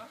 가?